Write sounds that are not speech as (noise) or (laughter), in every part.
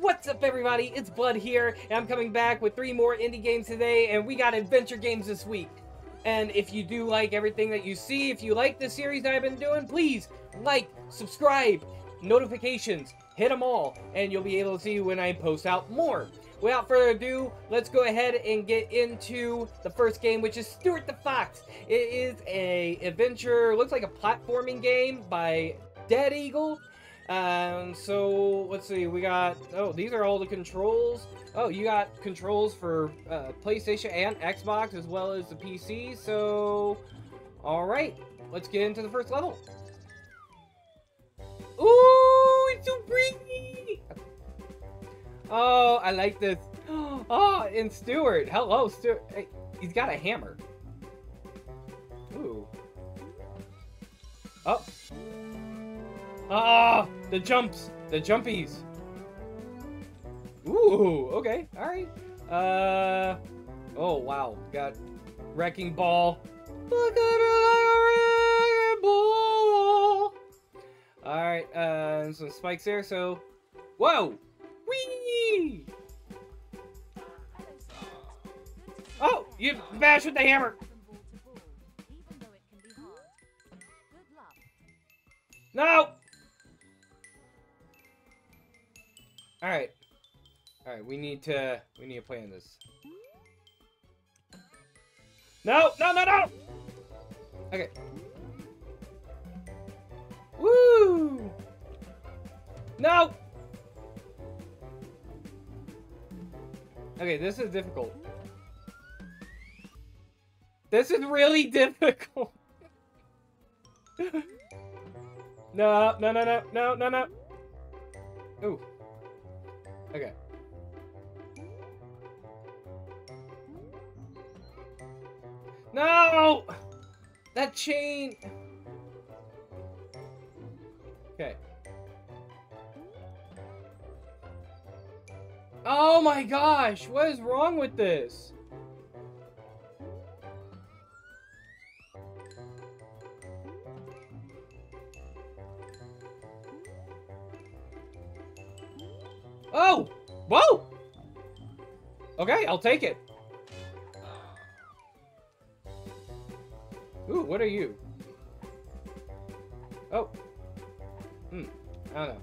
What's up, everybody? It's Blood here, and I'm coming back with three more indie games today, and we got adventure games this week. And if you do like everything that you see, if you like the series that I've been doing, please like, subscribe, notifications, hit them all, and you'll be able to see when I post out more. Without further ado, let's go ahead and get into the first game, which is Stewart the Fox. It is a adventure, looks like a platforming game by Deadeagle. Um, so let's see, we got, oh, these are all the controls. Oh, you got controls for uh, PlayStation and Xbox as well as the PC. So, all right, let's get into the first level. Ooh, it's so pretty. Oh, I like this. (gasps) Oh, and Stewart. Hello, Stewart. Hey, he's got a hammer. Ooh. Oh. Ah, the jumps. The jumpies. Ooh, okay. Alright. Uh, oh, wow. Got Wrecking Ball. Look at a Wrecking Ball. Alright, uh, some spikes there, so... Whoa! Whee! Oh, you bash with the hammer. No! Alright. Alright, we need to we need to plan this. No, no, no, no! Okay. Woo! No! Okay, this is difficult. This is really (laughs) difficult. (laughs) no, no, no, no, no, no, no. Ooh. Okay. No! That chain! Okay. Oh my gosh! What is wrong with this? I'll take it. Ooh, what are you? Oh. Hmm. I don't know.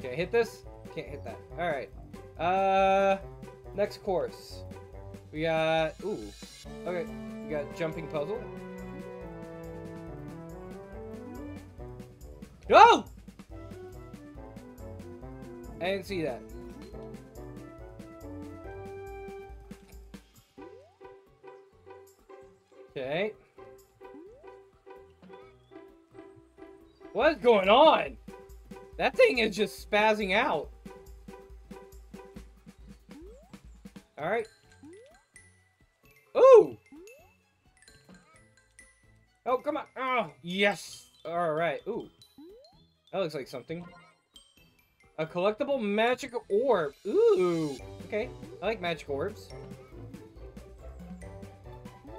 Can I hit this? Can't hit that. Alright. Uh, next course. We got... Ooh. Okay. We got jumping puzzle. Oh! I didn't see that. What's going on? That thing is just spazzing out. Alright. Ooh! Oh, come on. Oh, yes. Alright. Ooh. That looks like something. A collectible magic orb. Ooh. Okay. I like magic orbs.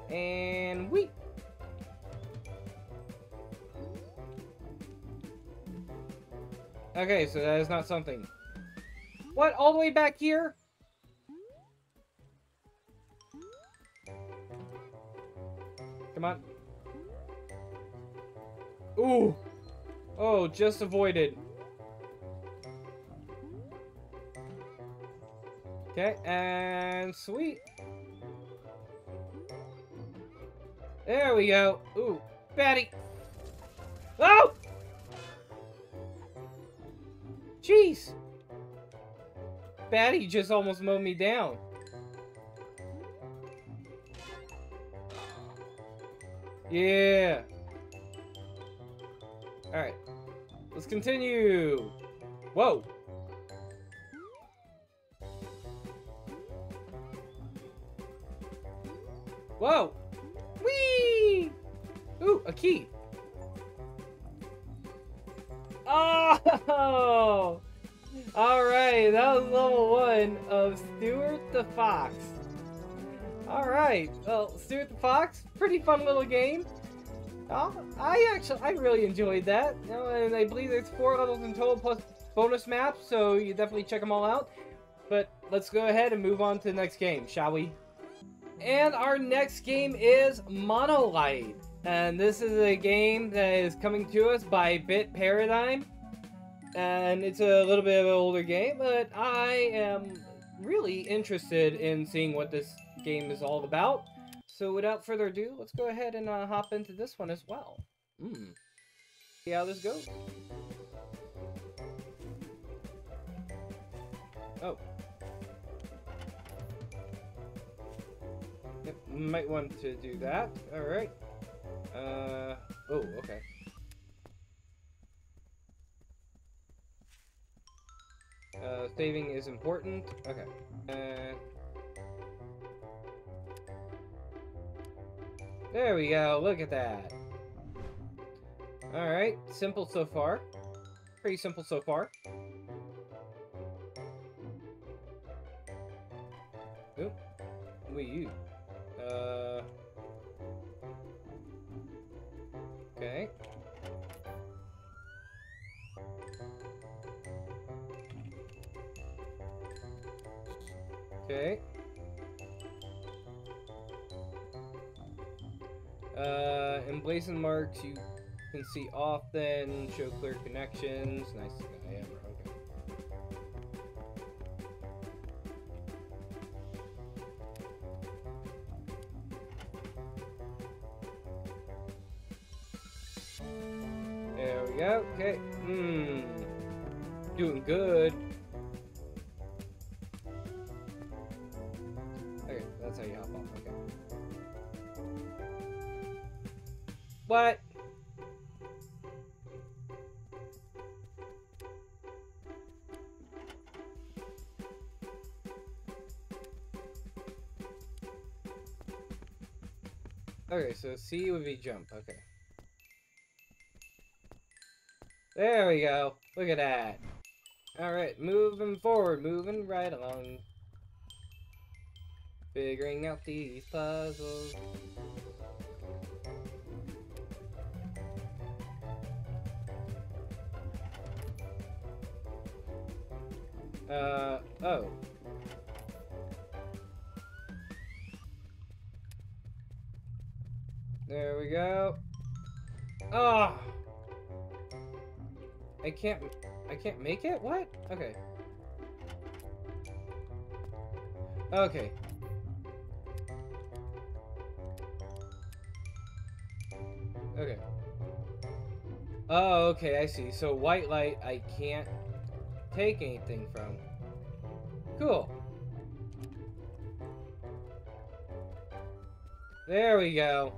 And we. Okay, so that is not something. What? All the way back here? Come on. Ooh. Oh, just avoided. Okay, and sweet. There we go. Ooh, Betty. Oh! Jeez. Batty just almost mowed me down. Yeah. Alright. Let's continue. Whoa. Whoa. Whee! Ooh, a key. Oh! (laughs) Alright, that was level one of Stewart the Fox. Alright, well, Stewart the Fox, pretty fun little game. Oh, I actually, I really enjoyed that. And I believe there's four levels in total plus bonus maps, so you definitely check them all out. But let's go ahead and move on to the next game, shall we? And our next game is Monolight. And this is a game that is coming to us by Bit Paradigm. And it's a little bit of an older game, but I am really interested in seeing what this game is all about. So without further ado, let's go ahead and uh, hop into this one as well. Hmm. See how this goes. Oh. Yep, might want to do that. Alright. Uh, oh, okay. Uh, saving is important. Okay. Uh, there we go. Look at that. Alright. Simple so far. Pretty simple so far. Okay. Uh, emblazoned marks you can see often, show clear connections. Nice guy. Okay. There we go. Okay. Hmm. Doing good. What? Okay, so C would be jump. Okay. There we go. Look at that. Alright, moving forward, moving right along. Figuring out these puzzles. Uh, oh. There we go. Ah! I can't, I can't make it? What? Okay. Okay. Okay. Oh, okay, I see. So white light, I can't take anything from. Cool. There we go.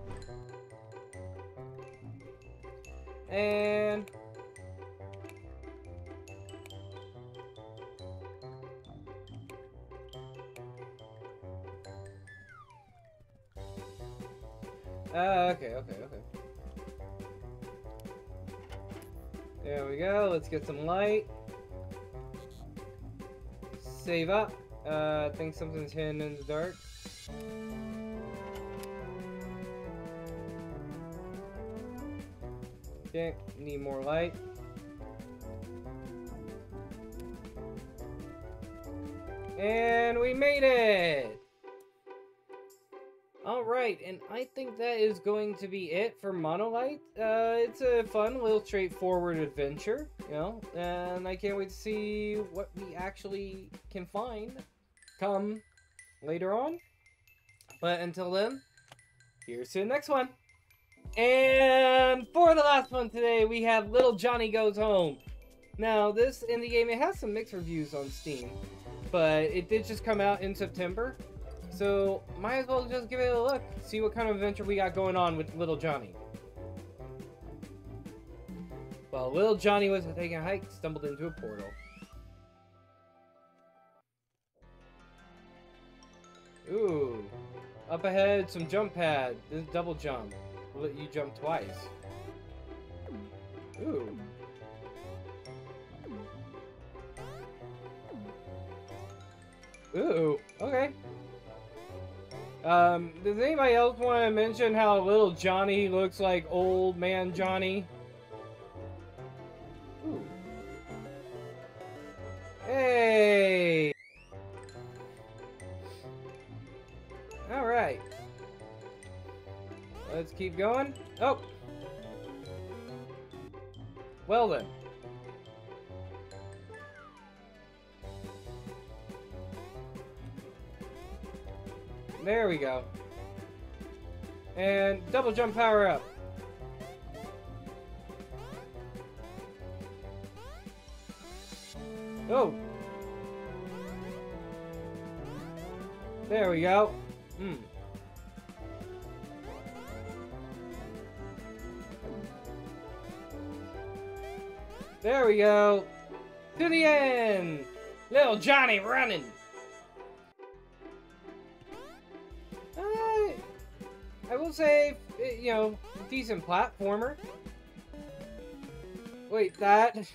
And... Uh, okay, okay, okay. There we go. Let's get some light. Save up. Uh, I think something's hidden in the dark. Okay, need more light. And we made it! Alright, and I think that is going to be it for Monolight. Uh, it's a fun, little straightforward adventure, you know, and I can't wait to see what we actually can find come later on. But until then, here's to the next one. And for the last one today, we have Little Johnny Goes Home. Now, this indie game, it has some mixed reviews on Steam, but it did just come out in September. So, might as well just give it a look, see what kind of adventure we got going on with Little Johnny. Well, Little Johnny was taking a hike, stumbled into a portal. Ooh. Up ahead, some jump pad. This double jump. Will let you jump twice. Ooh. Ooh, okay. Um, does anybody else want to mention how little Johnny looks like old man Johnny? Ooh. Hey! Alright. Let's keep going. Oh! Well then. There we go. And double jump power up. Oh! There we go. Hmm. There we go. To the end. Little Johnny running. I will say, eh, you know, decent platformer. Wait, that? (laughs)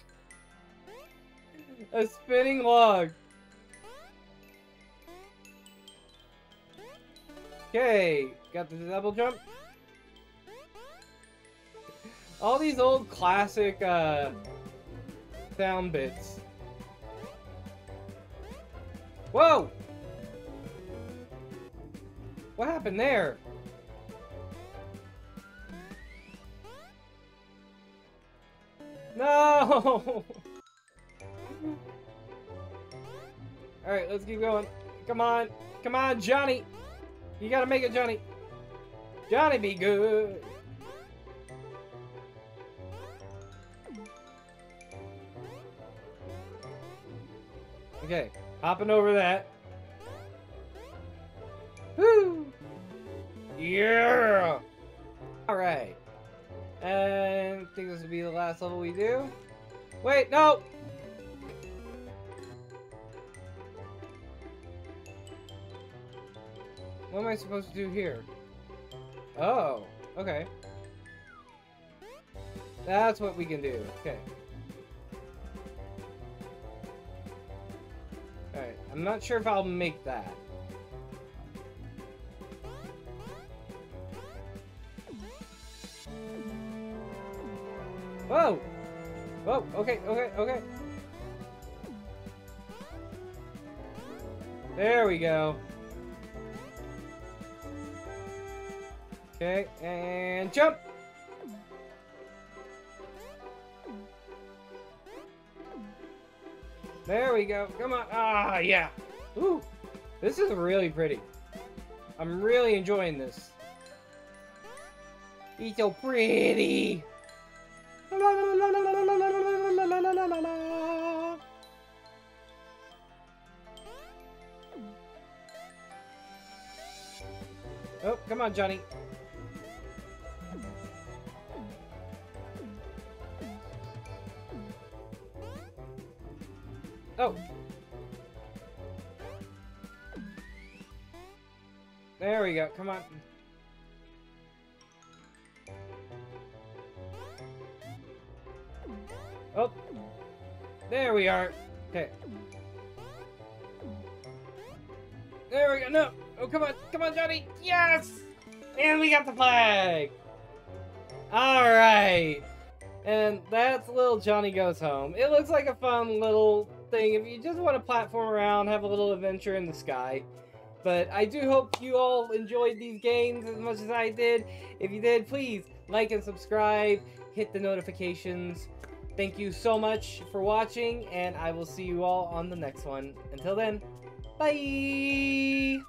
A spinning log. Okay, got the double jump. All these old classic uh, sound bits. Whoa! What happened there? No! (laughs) Alright, let's keep going. Come on. Come on, Johnny. You gotta make it, Johnny. Johnny be good. Okay, hopping over that. Woo! Yeah! Alright. And I think this will be the last level we do. Wait, no! What am I supposed to do here? Oh, okay. That's what we can do. Okay. Alright, I'm not sure if I'll make that. Whoa! Whoa, okay, okay, okay. There we go. Okay, and jump! There we go. Come on. Ah, yeah. Ooh, this is really pretty. I'm really enjoying this. He's so pretty. Oh, come on, Johnny. Oh! There we go, come on. Oh! There we are. Okay. There we go, no! Oh, come on, come on, Johnny! Yes! And we got the flag! Alright! And that's little Johnny Goes Home. It looks like a fun little thing if you just want to platform around, have a little adventure in the sky. But I do hope you all enjoyed these games as much as I did. If you did, please like and subscribe, hit the notifications. Thank you so much for watching, and I will see you all on the next one. Until then, bye!